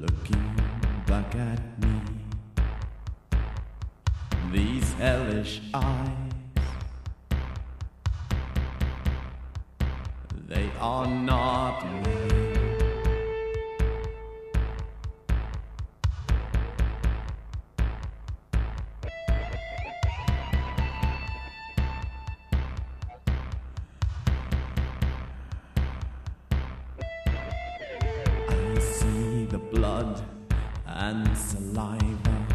looking back at me. These hellish eyes, they are not me. Blood and saliva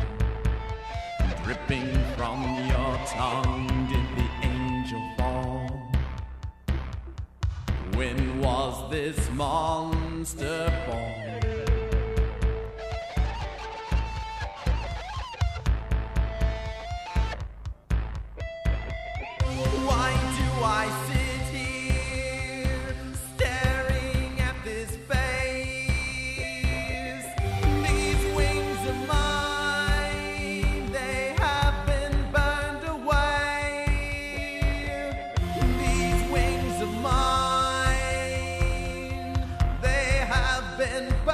dripping from your tongue. Did the angel fall? When was this monster born? and